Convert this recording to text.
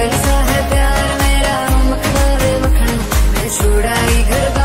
पागल सा है प्यार मेरा मखना रे मखना मैं छुड़ाई घर